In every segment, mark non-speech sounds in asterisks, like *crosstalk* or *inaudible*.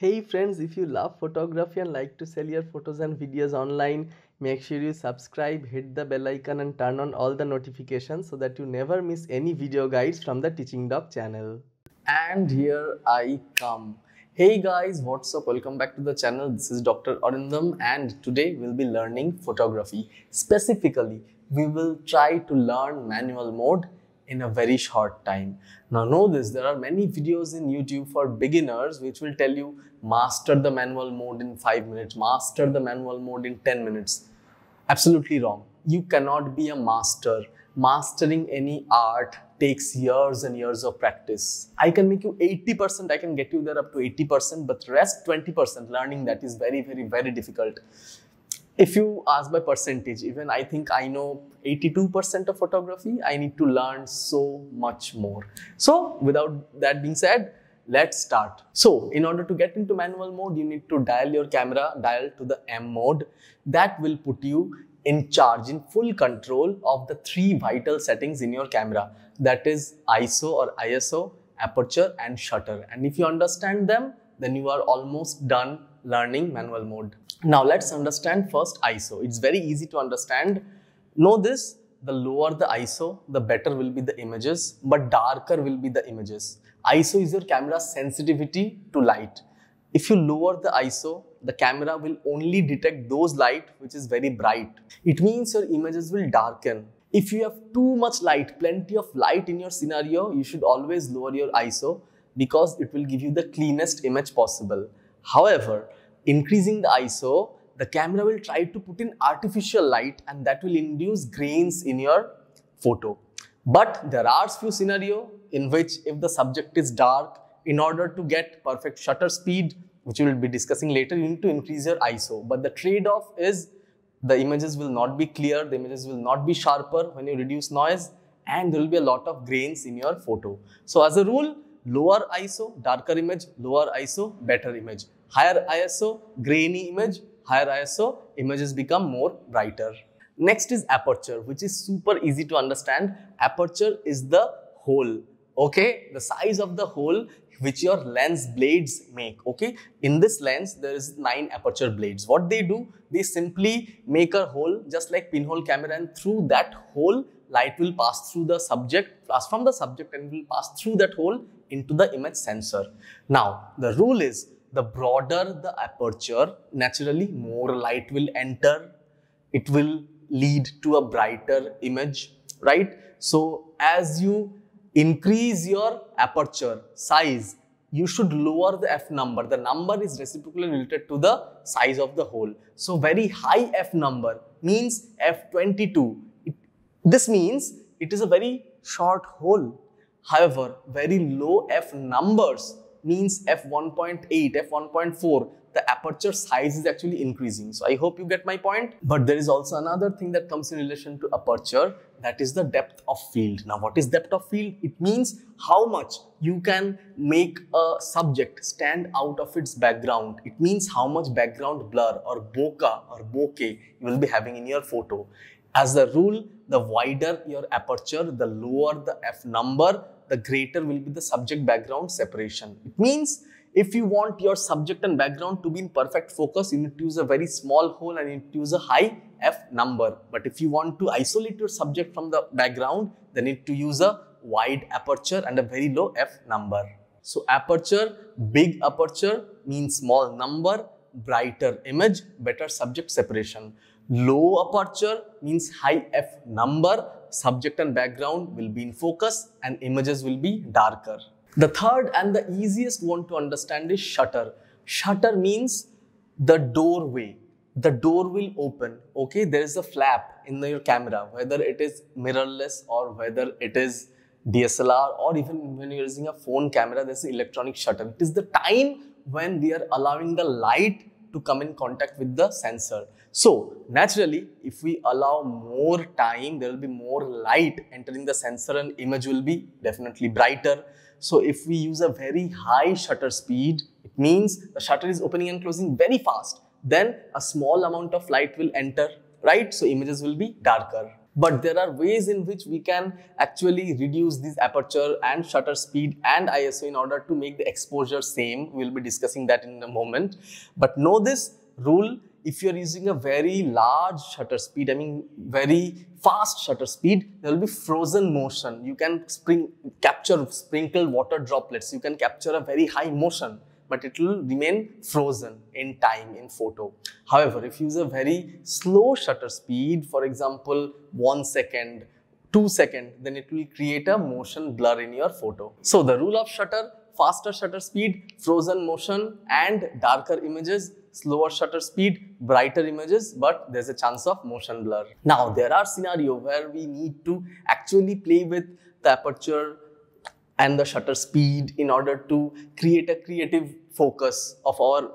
Hey friends, if you love photography and like to sell your photos and videos online, make sure you subscribe, hit the bell icon and turn on all the notifications so that you never miss any video guides from the Teaching Doc channel. And here I come. Hey guys, what's up? Welcome back to the channel. This is Dr. Arindam and today we'll be learning photography. Specifically, we will try to learn manual mode in a very short time. Now know this, there are many videos in YouTube for beginners which will tell you master the manual mode in 5 minutes, master the manual mode in 10 minutes. Absolutely wrong. You cannot be a master. Mastering any art takes years and years of practice. I can make you 80%, I can get you there up to 80%, but rest 20% learning that is very, very, very difficult if you ask by percentage, even I think I know 82% of photography, I need to learn so much more. So without that being said, let's start. So in order to get into manual mode, you need to dial your camera, dial to the M mode. That will put you in charge, in full control of the three vital settings in your camera. That is ISO or ISO, aperture and shutter. And if you understand them, then you are almost done learning manual mode. Now let's understand first ISO. It's very easy to understand. Know this, the lower the ISO, the better will be the images, but darker will be the images. ISO is your camera's sensitivity to light. If you lower the ISO, the camera will only detect those light which is very bright. It means your images will darken. If you have too much light, plenty of light in your scenario, you should always lower your ISO because it will give you the cleanest image possible. However, increasing the ISO, the camera will try to put in artificial light and that will induce grains in your photo. But there are few scenario in which if the subject is dark, in order to get perfect shutter speed, which we will be discussing later, you need to increase your ISO. But the trade-off is the images will not be clear, the images will not be sharper when you reduce noise and there will be a lot of grains in your photo. So as a rule, lower ISO, darker image, lower ISO, better image. Higher ISO, grainy image, higher ISO, images become more brighter. Next is aperture, which is super easy to understand. Aperture is the hole, okay? The size of the hole which your lens blades make, okay? In this lens, there is nine aperture blades. What they do, they simply make a hole just like pinhole camera and through that hole, light will pass through the subject, pass from the subject and will pass through that hole into the image sensor. Now, the rule is the broader the aperture, naturally more light will enter. It will lead to a brighter image, right? So as you increase your aperture size, you should lower the f number. The number is reciprocally related to the size of the hole. So very high f number means f22. It, this means it is a very short hole. However, very low f numbers means f1.8, f1.4, the aperture size is actually increasing. So I hope you get my point. But there is also another thing that comes in relation to aperture that is the depth of field. Now what is depth of field? It means how much you can make a subject stand out of its background. It means how much background blur or bokeh or bokeh you will be having in your photo. As a rule, the wider your aperture, the lower the f number, the greater will be the subject background separation. It means if you want your subject and background to be in perfect focus, you need to use a very small hole and you need to use a high f number. But if you want to isolate your subject from the background, then you need to use a wide aperture and a very low f number. So aperture, big aperture means small number, brighter image, better subject separation. Low aperture means high f number, subject and background will be in focus and images will be darker. The third and the easiest one to understand is shutter. Shutter means the doorway. The door will open. Okay, there is a flap in your camera, whether it is mirrorless or whether it is DSLR or even when you're using a phone camera, there's electronic shutter. It is the time when we are allowing the light to come in contact with the sensor. So naturally, if we allow more time, there will be more light entering the sensor and image will be definitely brighter. So if we use a very high shutter speed, it means the shutter is opening and closing very fast. Then a small amount of light will enter, right? So images will be darker. But there are ways in which we can actually reduce this aperture and shutter speed and ISO in order to make the exposure same. We'll be discussing that in a moment. But know this rule, if you're using a very large shutter speed, I mean very fast shutter speed, there will be frozen motion. You can spring, capture sprinkle water droplets. You can capture a very high motion but it will remain frozen in time in photo. However, if you use a very slow shutter speed, for example, one second, two second, then it will create a motion blur in your photo. So the rule of shutter, faster shutter speed, frozen motion and darker images, slower shutter speed, brighter images, but there's a chance of motion blur. Now there are scenario where we need to actually play with the aperture and the shutter speed in order to create a creative focus of our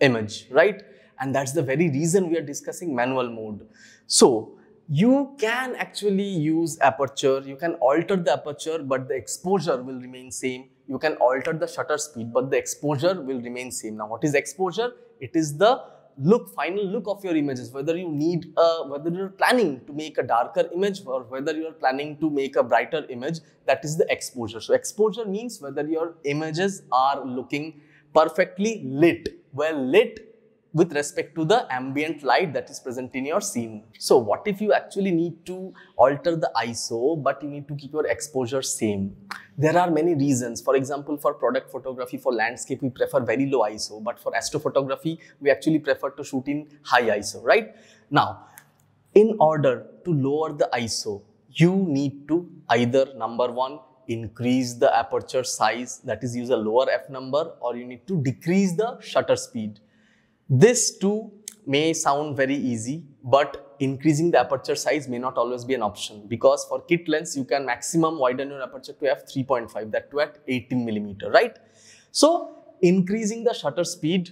image, right? And that's the very reason we are discussing manual mode. So you can actually use aperture, you can alter the aperture, but the exposure will remain same. You can alter the shutter speed, but the exposure will remain same. Now, what is exposure? It is the look, final look of your images, whether you need, a, whether you're planning to make a darker image or whether you're planning to make a brighter image, that is the exposure. So exposure means whether your images are looking perfectly lit, well lit with respect to the ambient light that is present in your scene. So what if you actually need to alter the ISO but you need to keep your exposure same? There are many reasons. For example, for product photography, for landscape, we prefer very low ISO, but for astrophotography, we actually prefer to shoot in high ISO, right? Now, in order to lower the ISO, you need to either number one, increase the aperture size, that is use a lower f number, or you need to decrease the shutter speed this too may sound very easy, but increasing the aperture size may not always be an option because for kit lens, you can maximum widen your aperture to f3.5, that to at 18 millimeter, right? So increasing the shutter speed,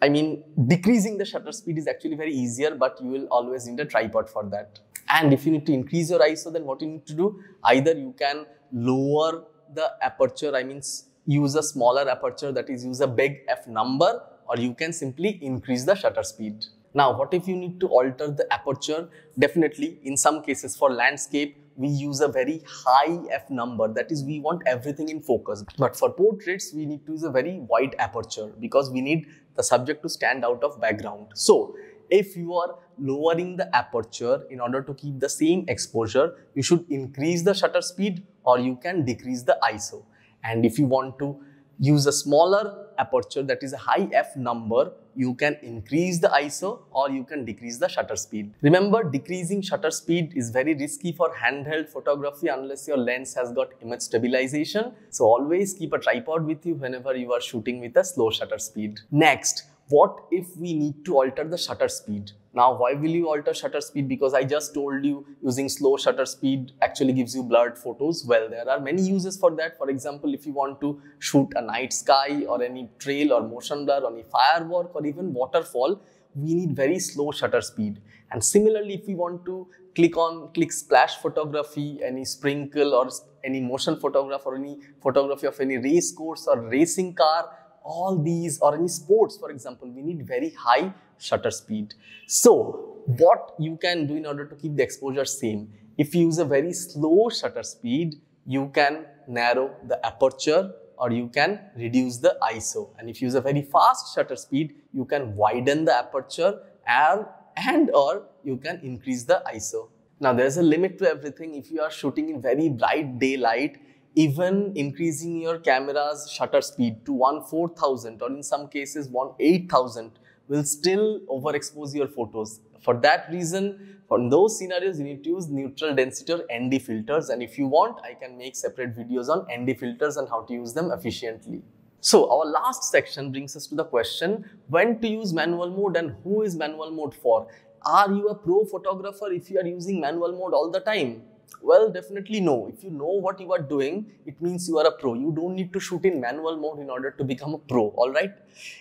I mean, decreasing the shutter speed is actually very easier, but you will always need a tripod for that. And if you need to increase your ISO, then what you need to do? Either you can lower the aperture, I mean, use a smaller aperture, that is use a big f number or you can simply increase the shutter speed. Now, what if you need to alter the aperture? Definitely, in some cases for landscape, we use a very high f number that is we want everything in focus but for portraits we need to use a very wide aperture because we need the subject to stand out of background so if you are lowering the aperture in order to keep the same exposure you should increase the shutter speed or you can decrease the iso and if you want to use a smaller aperture that is a high f number you can increase the ISO or you can decrease the shutter speed. Remember decreasing shutter speed is very risky for handheld photography unless your lens has got image stabilization. So always keep a tripod with you whenever you are shooting with a slow shutter speed. Next, what if we need to alter the shutter speed? Now, why will you alter shutter speed? Because I just told you using slow shutter speed actually gives you blurred photos. Well, there are many uses for that. For example, if you want to shoot a night sky or any trail or motion blur or any firework or even waterfall, we need very slow shutter speed. And similarly, if we want to click on click splash photography, any sprinkle or any motion photograph or any photography of any race course or racing car, all these or any sports, for example, we need very high shutter speed. So what you can do in order to keep the exposure same, if you use a very slow shutter speed, you can narrow the aperture or you can reduce the ISO. And if you use a very fast shutter speed, you can widen the aperture and, and or you can increase the ISO. Now there's a limit to everything. If you are shooting in very bright daylight, even increasing your camera's shutter speed to 1 4000 or in some cases 1 8000 will still overexpose your photos. For that reason, for those scenarios, you need to use neutral density or ND filters. And if you want, I can make separate videos on ND filters and how to use them efficiently. So our last section brings us to the question, when to use manual mode and who is manual mode for? Are you a pro photographer if you are using manual mode all the time? Well, definitely no. If you know what you are doing, it means you are a pro. You don't need to shoot in manual mode in order to become a pro, alright?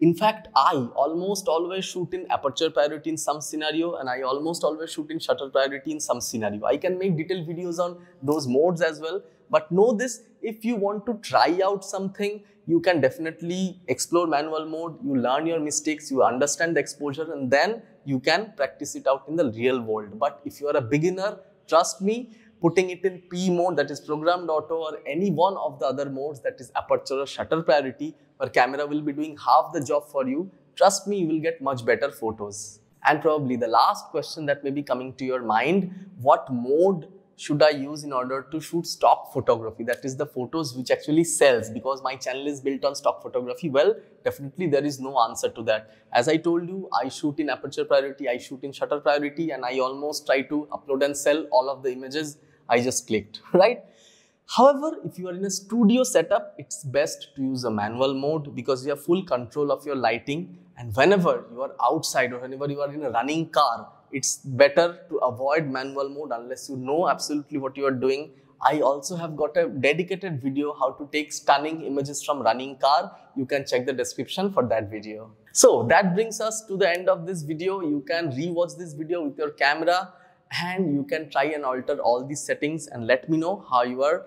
In fact, I almost always shoot in aperture priority in some scenario and I almost always shoot in shutter priority in some scenario. I can make detailed videos on those modes as well. But know this, if you want to try out something, you can definitely explore manual mode, you learn your mistakes, you understand the exposure and then you can practice it out in the real world. But if you are a beginner, trust me putting it in p mode that is programmed auto or any one of the other modes that is aperture or shutter priority where camera will be doing half the job for you trust me you will get much better photos and probably the last question that may be coming to your mind what mode should I use in order to shoot stock photography? That is the photos which actually sells because my channel is built on stock photography. Well, definitely there is no answer to that. As I told you, I shoot in aperture priority, I shoot in shutter priority and I almost try to upload and sell all of the images I just clicked, *laughs* right? However, if you are in a studio setup, it's best to use a manual mode because you have full control of your lighting and whenever you are outside or whenever you are in a running car, it's better to avoid manual mode unless you know absolutely what you are doing. I also have got a dedicated video how to take stunning images from running car. You can check the description for that video. So that brings us to the end of this video. You can rewatch this video with your camera and you can try and alter all these settings and let me know how you are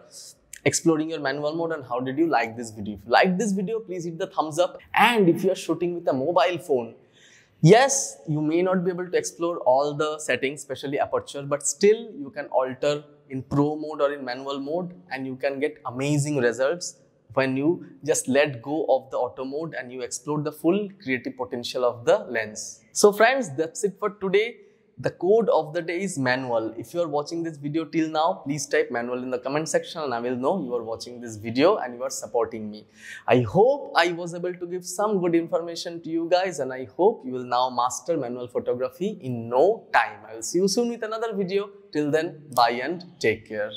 exploring your manual mode and how did you like this video. If you like this video, please hit the thumbs up and if you are shooting with a mobile phone, Yes, you may not be able to explore all the settings, especially aperture, but still you can alter in pro mode or in manual mode and you can get amazing results when you just let go of the auto mode and you explore the full creative potential of the lens. So friends, that's it for today. The code of the day is manual. If you are watching this video till now, please type manual in the comment section and I will know you are watching this video and you are supporting me. I hope I was able to give some good information to you guys and I hope you will now master manual photography in no time. I will see you soon with another video. Till then, bye and take care.